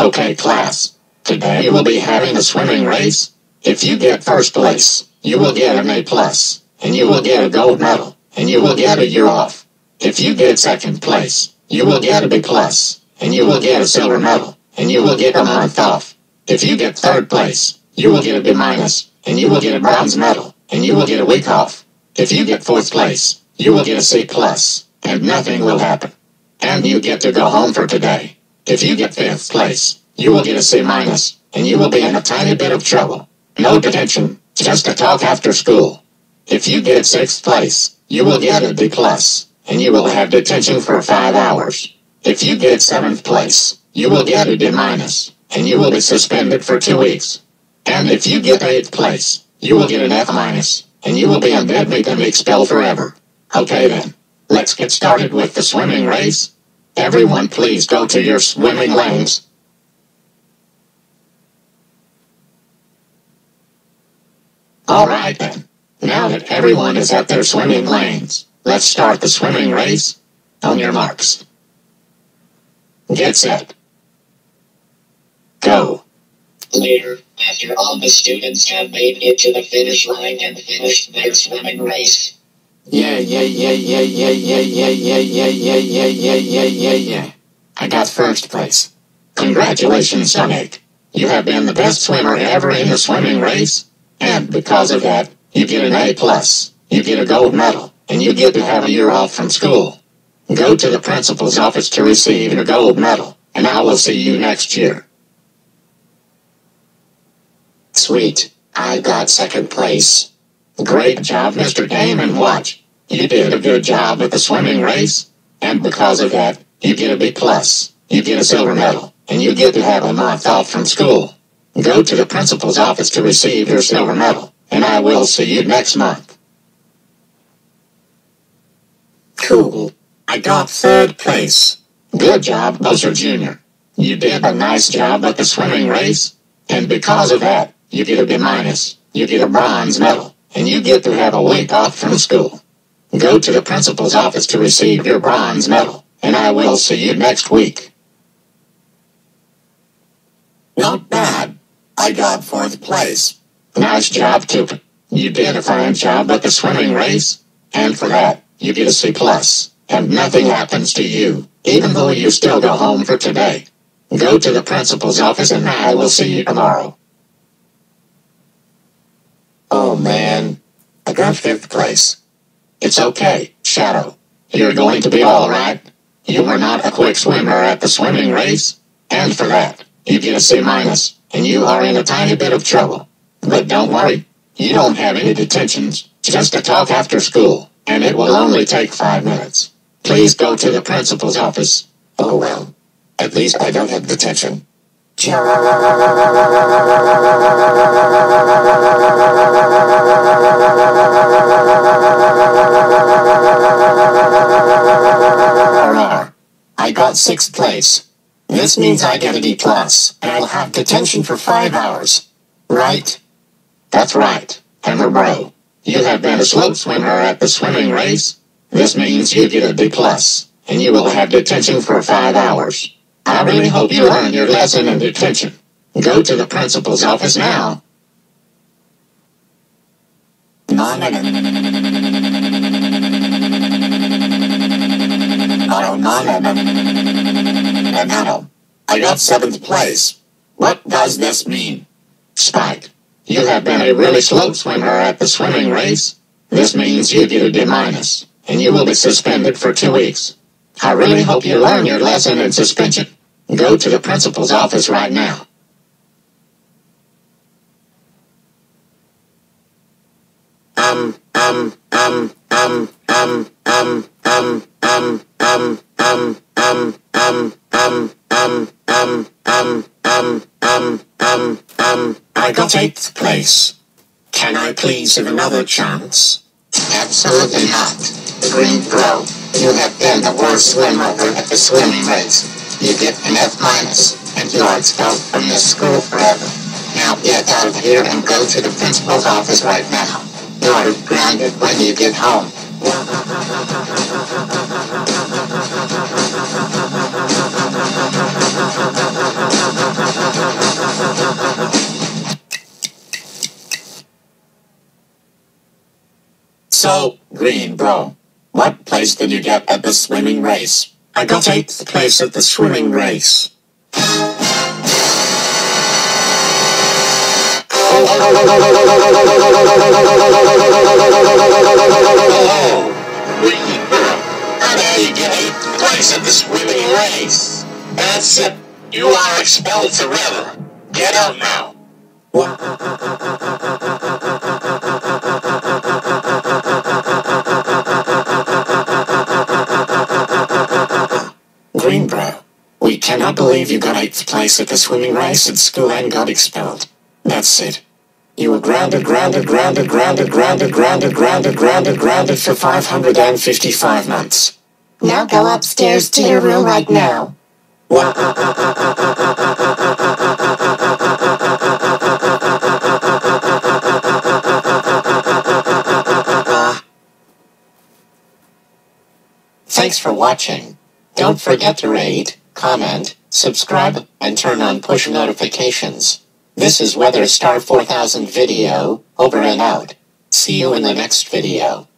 Okay, class. Today we'll be having a swimming race. If you get first place, you will get an A plus, and you will get a gold medal, and you will get a year off. If you get second place, you will get a B plus, and you will get a silver medal, and you will get a month off. If you get third place, you will get a B minus, and you will get a bronze medal, and you will get a week off. If you get fourth place, you will get a C plus, and nothing will happen. And you get to go home for today. If you get fifth place, you will get a C minus, and you will be in a tiny bit of trouble. No detention, just a talk after school. If you get sixth place, you will get a D plus, and you will have detention for five hours. If you get seventh place, you will get a D minus, and you will be suspended for two weeks. And if you get eighth place, you will get an F minus, and you will be in deadbeat and expelled forever. Okay then, let's get started with the swimming race. Everyone please go to your swimming lanes. Alright then, now that everyone is at their swimming lanes, let's start the swimming race. On your marks. Get set. Go. Later, after all the students have made it to the finish line and finished their swimming race. Yeah, yeah, yeah, yeah, yeah, yeah, yeah, yeah, yeah, yeah, yeah, yeah, yeah, yeah, yeah. I got first place. Congratulations, Sonic. You have been the best swimmer ever in the swimming race. And because of that, you get an A plus, you get a gold medal, and you get to have a year off from school. Go to the principal's office to receive your gold medal, and I will see you next year. Sweet, I got second place. Great job, Mr. Damon Watch. You did a good job at the swimming race, and because of that, you get a B plus, you get a silver medal, and you get to have a month off from school. Go to the principal's office to receive your silver medal, and I will see you next month. Cool. I got third place. Good job, Bowser Jr. You did a nice job at the swimming race, and because of that, you get a B minus, you get a bronze medal, and you get to have a week off from school. Go to the principal's office to receive your bronze medal, and I will see you next week. Not bad. I got fourth place. Nice job, Cupid. You did a fine job at the swimming race, and for that, you get a C plus, and nothing happens to you, even though you still go home for today. Go to the principal's office and I will see you tomorrow. Oh man, I got fifth place. It's okay, Shadow. You're going to be alright. You were not a quick swimmer at the swimming race, and for that, you get a C minus, and you are in a tiny bit of trouble. But don't worry, you don't have any detentions, just a talk after school, and it will only take five minutes. Please go to the principal's office. Oh well, at least I don't have detention. Hurrah. I got sixth place. This means I get a D plus, and I'll have detention for five hours. Right? That's right, Hammer Bro. You have been a slope swimmer at the swimming race. This means you get a D plus, and you will have detention for five hours. I really hope you learn your lesson in detention. Go to the principal's office now. No. I got seventh place. What does this mean? Spike, you have been a really slow swimmer at the swimming race. This means you get a D minus, and you will be suspended for two weeks. I really hope you learn your lesson in suspension. Go to the principal's office right now. Um, um, um, um, um, um, um, um, um, um, um, um, um, um, um, um, um, um, um, um, I got eighth place. Can I please have another chance? Absolutely not. Green Bro, you have been the worst swimmer at the swimming race. You get an F minus, and you are expelled from this school forever. Now get out of here and go to the principal's office right now. You are grounded when you get home. So, Green Bro, what place did you get at the swimming race? I got eighth place at the swimming race. Oh, are expelled forever. Get out now. Cannot believe you got eighth place at the swimming race at school and got expelled. That's it. You were grounded, grounded, grounded, grounded, grounded, grounded, grounded, grounded, grounded for 555 months. Now go upstairs to your room right now. Thanks for watching. Don't forget to rate, comment, subscribe, and turn on push notifications. This is Weather Star 4000 video, over and out. See you in the next video.